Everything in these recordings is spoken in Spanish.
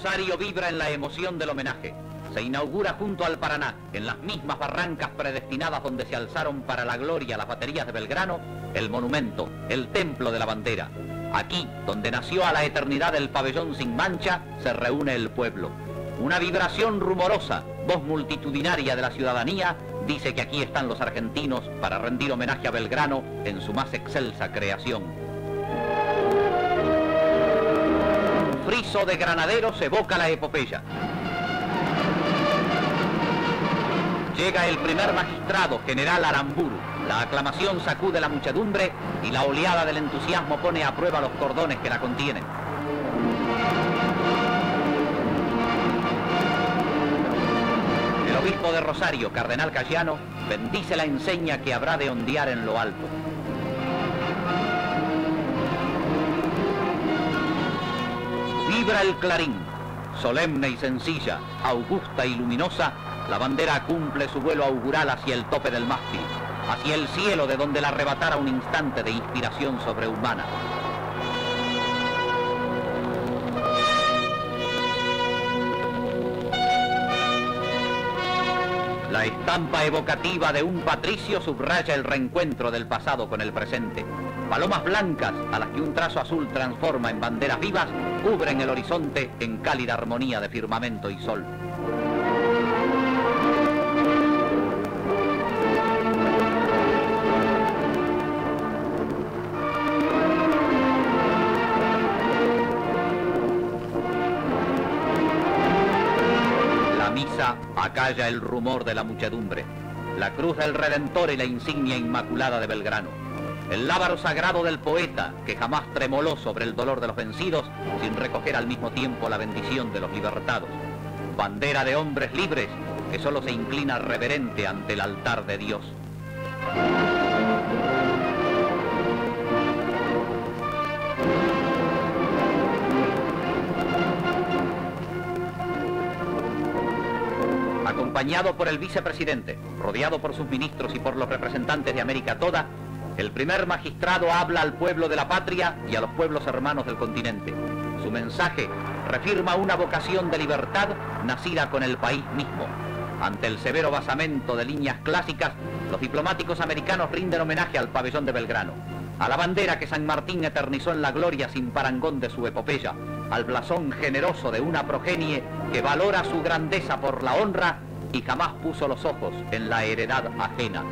Rosario vibra en la emoción del homenaje. Se inaugura junto al Paraná, en las mismas barrancas predestinadas donde se alzaron para la gloria las baterías de Belgrano, el monumento, el templo de la bandera. Aquí, donde nació a la eternidad el pabellón sin mancha, se reúne el pueblo. Una vibración rumorosa, voz multitudinaria de la ciudadanía, dice que aquí están los argentinos para rendir homenaje a Belgrano en su más excelsa creación. Friso de granaderos evoca la epopeya. Llega el primer magistrado, general Aramburu. La aclamación sacude la muchedumbre y la oleada del entusiasmo pone a prueba los cordones que la contienen. El obispo de Rosario, cardenal Cayano, bendice la enseña que habrá de ondear en lo alto. El clarín, solemne y sencilla, augusta y luminosa, la bandera cumple su vuelo augural hacia el tope del mástil, hacia el cielo de donde la arrebatara un instante de inspiración sobrehumana. La estampa evocativa de un patricio subraya el reencuentro del pasado con el presente. Palomas blancas, a las que un trazo azul transforma en banderas vivas, cubren el horizonte en cálida armonía de firmamento y sol. La misa acalla el rumor de la muchedumbre. La cruz del Redentor y la insignia inmaculada de Belgrano. El lábaro sagrado del poeta, que jamás tremoló sobre el dolor de los vencidos, sin recoger al mismo tiempo la bendición de los libertados. Bandera de hombres libres, que solo se inclina reverente ante el altar de Dios. Acompañado por el vicepresidente, rodeado por sus ministros y por los representantes de América toda, el primer magistrado habla al pueblo de la patria y a los pueblos hermanos del continente. Su mensaje refirma una vocación de libertad nacida con el país mismo. Ante el severo basamento de líneas clásicas, los diplomáticos americanos rinden homenaje al pabellón de Belgrano, a la bandera que San Martín eternizó en la gloria sin parangón de su epopeya, al blasón generoso de una progenie que valora su grandeza por la honra y jamás puso los ojos en la heredad ajena.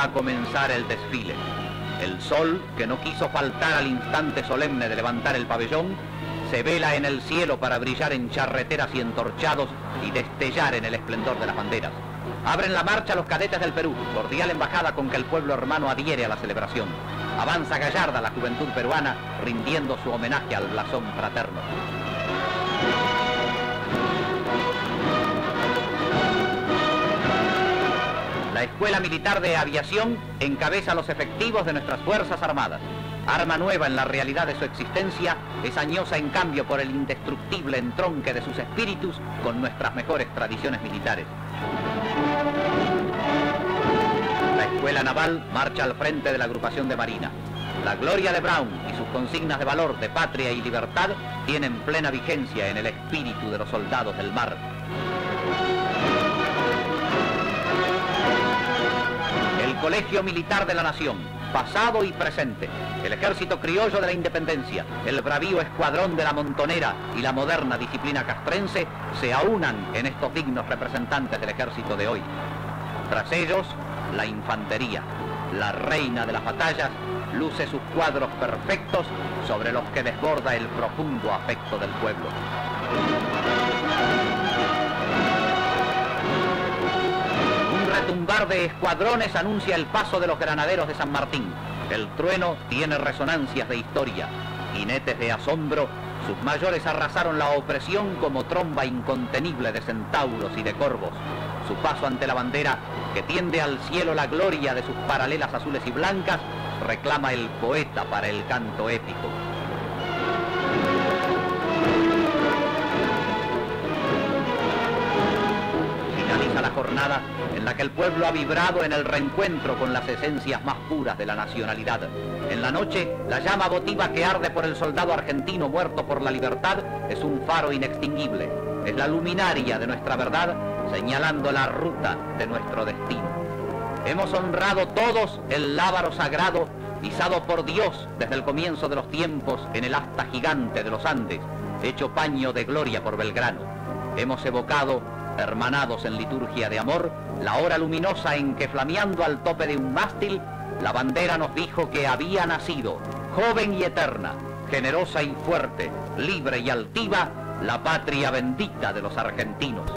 A comenzar el desfile. El sol, que no quiso faltar al instante solemne de levantar el pabellón, se vela en el cielo para brillar en charreteras y entorchados y destellar en el esplendor de las banderas. Abren la marcha los cadetes del Perú, cordial embajada con que el pueblo hermano adhiere a la celebración. Avanza gallarda la juventud peruana, rindiendo su homenaje al blasón fraterno. La Escuela Militar de Aviación encabeza los efectivos de nuestras Fuerzas Armadas. Arma nueva en la realidad de su existencia, es añosa en cambio por el indestructible entronque de sus espíritus con nuestras mejores tradiciones militares. La Escuela Naval marcha al frente de la agrupación de Marina. La gloria de Brown y sus consignas de valor de patria y libertad tienen plena vigencia en el espíritu de los soldados del mar. Colegio Militar de la Nación, pasado y presente, el Ejército Criollo de la Independencia, el bravío Escuadrón de la Montonera y la moderna disciplina castrense se aunan en estos dignos representantes del ejército de hoy. Tras ellos, la infantería, la reina de las batallas, luce sus cuadros perfectos sobre los que desborda el profundo afecto del pueblo. Un retumbar de escuadrones anuncia el paso de los granaderos de San Martín. El trueno tiene resonancias de historia. Jinetes de asombro, sus mayores arrasaron la opresión como tromba incontenible de centauros y de corvos. Su paso ante la bandera, que tiende al cielo la gloria de sus paralelas azules y blancas, reclama el poeta para el canto épico. Jornada en la que el pueblo ha vibrado en el reencuentro con las esencias más puras de la nacionalidad. En la noche, la llama votiva que arde por el soldado argentino muerto por la libertad es un faro inextinguible. Es la luminaria de nuestra verdad, señalando la ruta de nuestro destino. Hemos honrado todos el lábaro sagrado pisado por Dios desde el comienzo de los tiempos en el asta gigante de los Andes, hecho paño de gloria por Belgrano. Hemos evocado, hermanados en liturgia de amor, la hora luminosa en que flameando al tope de un mástil, la bandera nos dijo que había nacido, joven y eterna, generosa y fuerte, libre y altiva, la patria bendita de los argentinos.